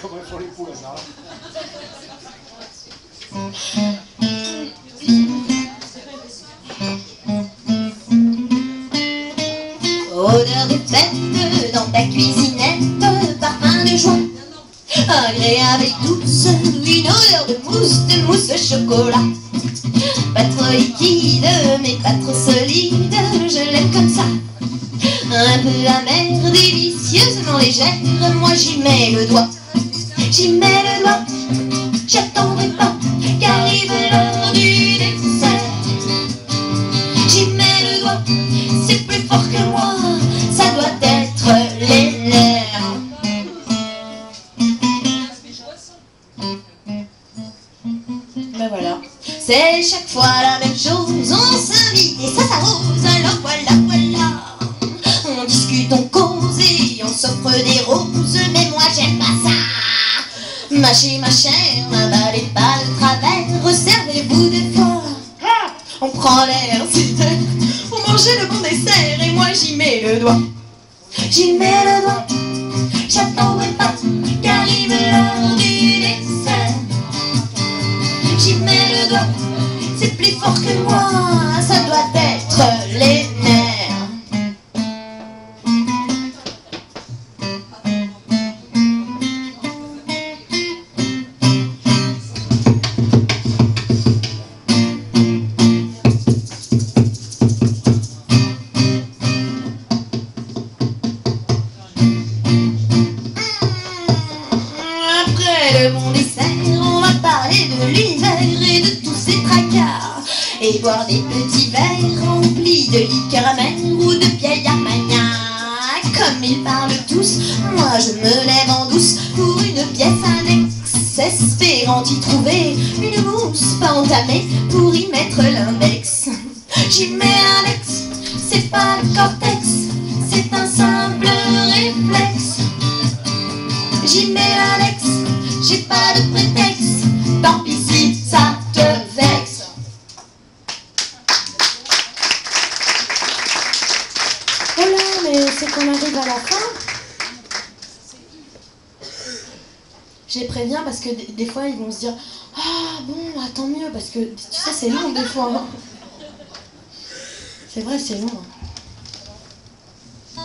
comment ils font les poules, ça. Odeur de fête dans ta cuisinette, parfum de joie, agréable et douce, une odeur de mousse, de mousse au chocolat. Pas trop liquide, mais pas trop solide, je l'aime comme ça. Un peu amère, délicieusement légère, moi j'y mets le doigt. J'y mets le doigt, j'attendrai pas qu'arrive l'heure du dessert. J'y mets le doigt, c'est plus fort que moi, ça doit être les nerfs. Ben. C'est chaque fois la même chose, on s'invite et ça s'arrose, alors voilà, voilà. On discute, on cause et on s'offre des roses, Mâchez ma chair, n'avalez pas de travers, resservez-vous des fois. Ah, on prend l'air, c'est pour manger le bon dessert et moi j'y mets le doigt. J'y mets le doigt, j'attendrai pas qu'arrive l'heure Et boire des petits verres remplis de liqueur amère ou de vieille armagnac. Comme ils parlent tous, moi je me lève en douce pour une pièce annexe. Espérant y trouver une mousse pas entamée pour y mettre l'index. J'y mets un ex, c'est pas le cortex, c'est un simple réflexe. J'y mets Alex, j'ai pas de prétexte, tant pis Oh là, mais c'est qu'on arrive à la fin. Les préviens parce que des, fois ils vont se dire Ah bon, ah, tant mieux, parce que tu sais, c'est long des fois. hein. C'est vrai, c'est long. hein.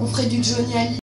On ferait du Johnny Hallyday.